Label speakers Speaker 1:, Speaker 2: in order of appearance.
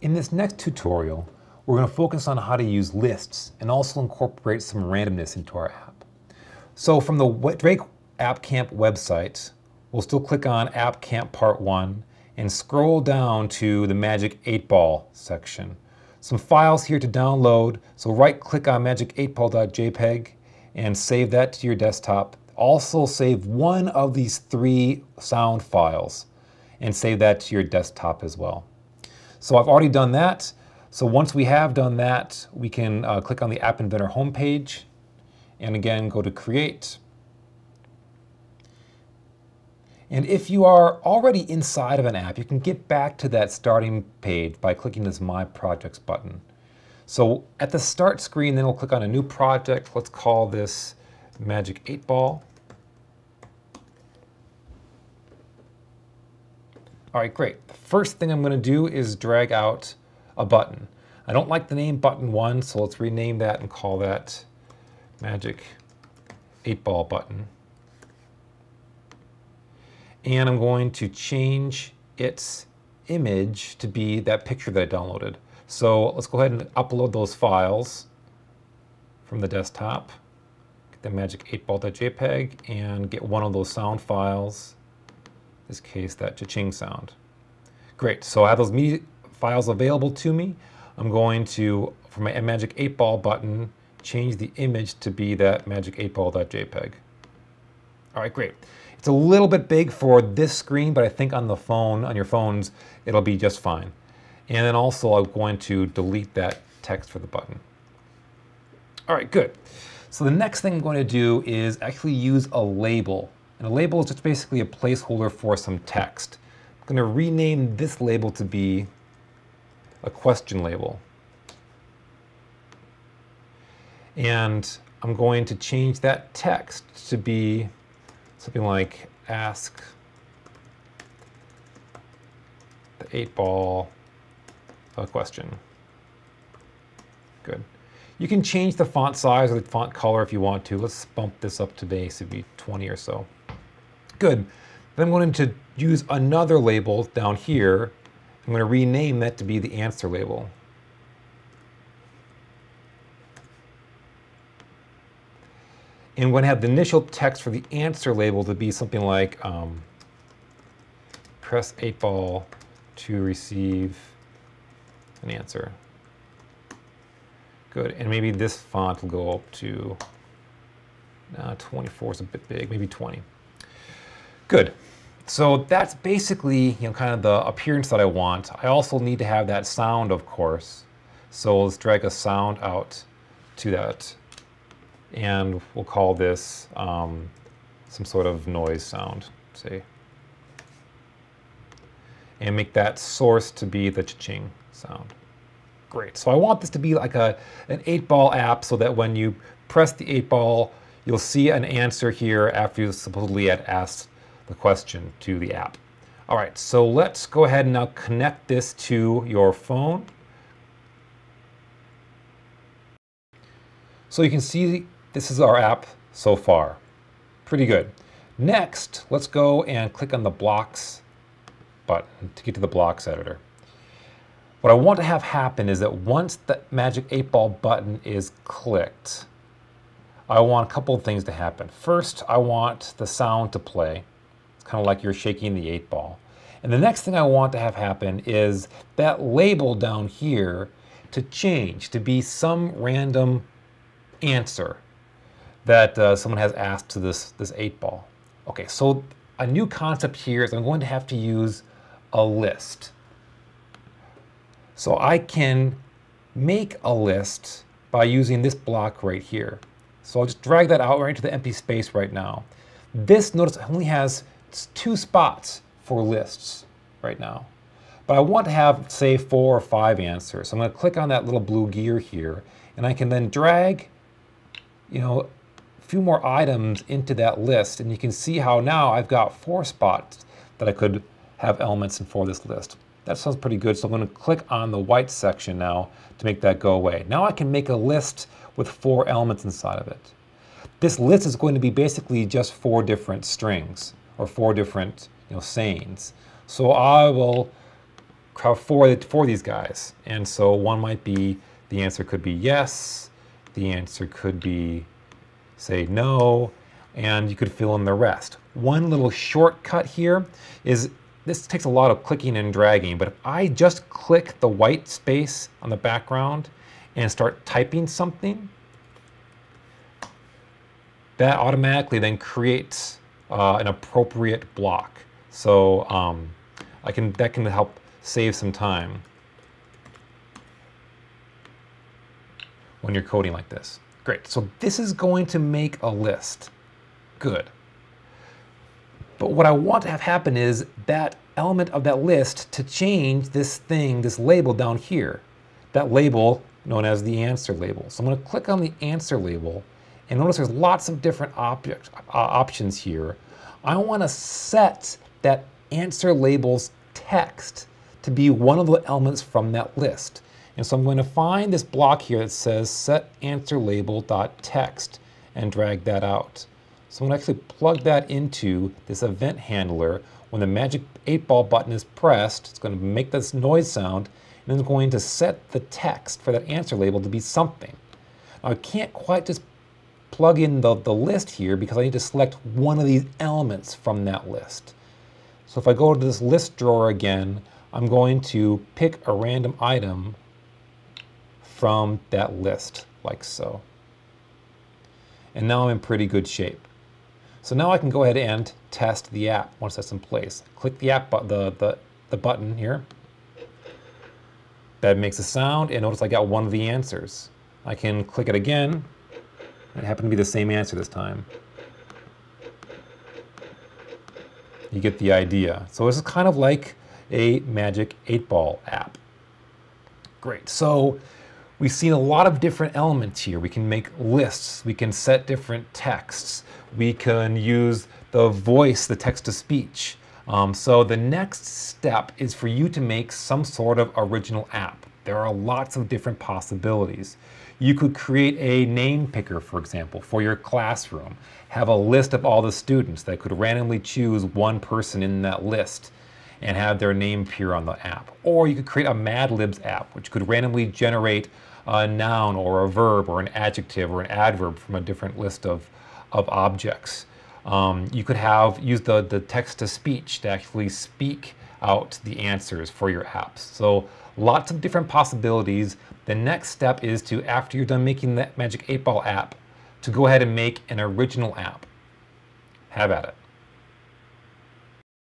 Speaker 1: In this next tutorial, we're going to focus on how to use lists and also incorporate some randomness into our app. So from the Drake App Camp website, we'll still click on App Camp Part 1 and scroll down to the Magic 8 Ball section. Some files here to download, so right click on magic8ball.jpg and save that to your desktop. Also save one of these three sound files and save that to your desktop as well. So I've already done that. So once we have done that, we can uh, click on the App Inventor homepage and again go to Create. And if you are already inside of an app, you can get back to that starting page by clicking this My Projects button. So at the start screen, then we'll click on a new project. Let's call this Magic 8 Ball. All right, great. The first thing I'm going to do is drag out a button. I don't like the name button one, so let's rename that and call that magic 8 ball button. And I'm going to change its image to be that picture that I downloaded. So let's go ahead and upload those files from the desktop. Get the magic 8ball.jpg and get one of those sound files this case, that cha-ching sound. Great, so I have those media files available to me. I'm going to, for my Magic 8 Ball button, change the image to be that Magic 8 Ball.jpg. All right, great. It's a little bit big for this screen, but I think on the phone, on your phones, it'll be just fine. And then also I'm going to delete that text for the button. All right, good. So the next thing I'm going to do is actually use a label and a label is just basically a placeholder for some text. I'm going to rename this label to be a question label. And I'm going to change that text to be something like ask the eight ball a question. Good. You can change the font size or the font color if you want to. Let's bump this up to basically 20 or so. Good. Then I'm going to use another label down here. I'm going to rename that to be the answer label. And I'm going to have the initial text for the answer label to be something like um, press 8 ball to receive an answer. Good. And maybe this font will go up to uh, 24 is a bit big, maybe 20. Good. So that's basically, you know, kind of the appearance that I want. I also need to have that sound, of course. So let's drag a sound out to that. And we'll call this um, some sort of noise sound, say. And make that source to be the cha-ching sound. Great. So I want this to be like a, an eight ball app so that when you press the eight ball, you'll see an answer here after you supposedly had asked the question to the app. All right, so let's go ahead and now connect this to your phone. So you can see this is our app so far. Pretty good. Next, let's go and click on the blocks button to get to the blocks editor. What I want to have happen is that once the Magic 8 Ball button is clicked, I want a couple of things to happen. First, I want the sound to play kind of like you're shaking the eight ball. And the next thing I want to have happen is that label down here to change to be some random answer that uh, someone has asked to this, this eight ball. Okay, so a new concept here is I'm going to have to use a list. So I can make a list by using this block right here. So I'll just drag that out right into the empty space right now. This, notice, only has two spots for lists right now. But I want to have, say, four or five answers. So I'm going to click on that little blue gear here, and I can then drag, you know, a few more items into that list. And you can see how now I've got four spots that I could have elements in for this list. That sounds pretty good. So I'm going to click on the white section now to make that go away. Now I can make a list with four elements inside of it. This list is going to be basically just four different strings or four different you know, sayings. So I will have four, four these guys. And so one might be, the answer could be yes, the answer could be, say, no, and you could fill in the rest. One little shortcut here is this takes a lot of clicking and dragging, but if I just click the white space on the background and start typing something, that automatically then creates uh, an appropriate block. So um, I can that can help save some time when you're coding like this. Great, so this is going to make a list. Good. But what I want to have happen is that element of that list to change this thing, this label down here. That label known as the answer label. So I'm going to click on the answer label and notice there's lots of different object, uh, options here. I want to set that answer label's text to be one of the elements from that list. And so I'm going to find this block here that says set answer label dot text and drag that out. So I'm going to actually plug that into this event handler. When the magic 8 ball button is pressed, it's going to make this noise sound, and it's going to set the text for that answer label to be something. Now I can't quite just plug in the, the list here because I need to select one of these elements from that list. So if I go to this list drawer again, I'm going to pick a random item from that list, like so. And now I'm in pretty good shape. So now I can go ahead and test the app once that's in place. Click the app, but the, the, the button here. That makes a sound, and notice I got one of the answers. I can click it again, it happened to be the same answer this time. You get the idea. So this is kind of like a Magic 8 Ball app. Great. So we've seen a lot of different elements here. We can make lists. We can set different texts. We can use the voice, the text to speech. Um, so the next step is for you to make some sort of original app. There are lots of different possibilities. You could create a name picker, for example, for your classroom. Have a list of all the students that could randomly choose one person in that list and have their name appear on the app. Or you could create a Mad Libs app, which could randomly generate a noun or a verb or an adjective or an adverb from a different list of, of objects. Um, you could have use the, the text to speech to actually speak out the answers for your apps. So lots of different possibilities. The next step is to, after you're done making that Magic 8 Ball app, to go ahead and make an original app. Have at it.